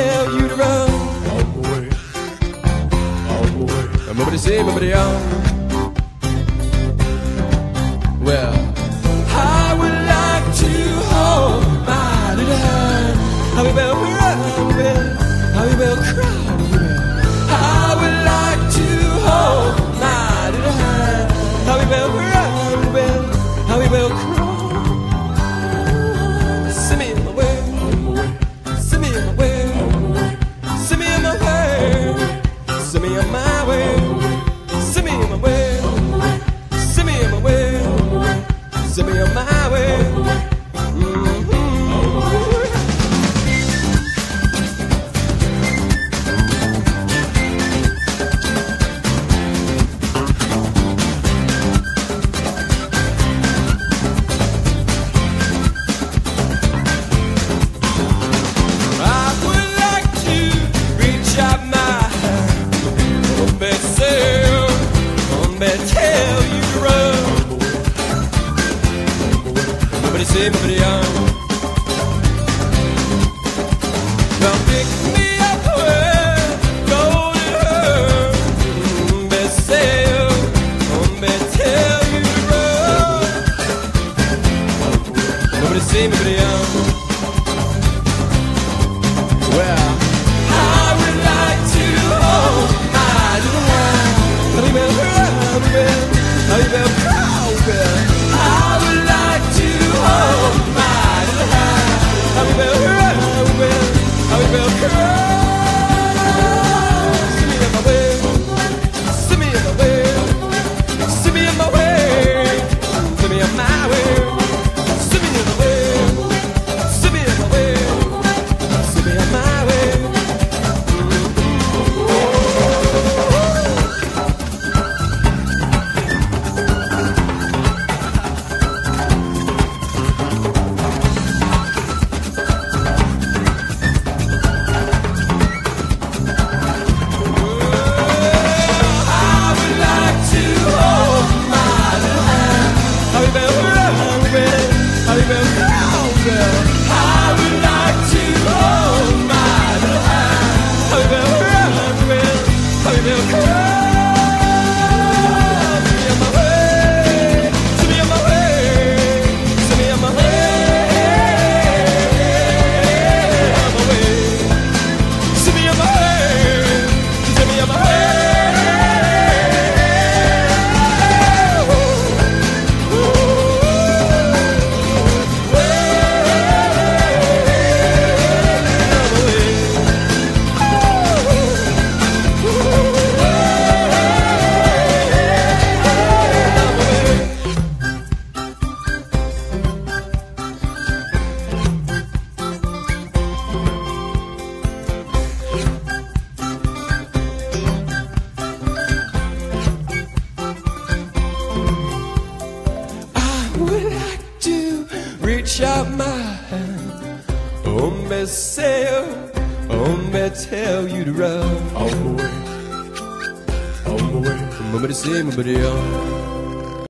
tell you to run. Oh boy. Oh boy. Nobody say, nobody on. Well. I would like to hold my little hand. I will cry. send me on my way. me tell you to run. But it's everybody on. Now pick me up oh, where, go to her. Me tell, tell you to run. But it's everybody on. cold. out my hand. Oh, me say, oh, me tell you to run all the way, all the way. Remember to say, remember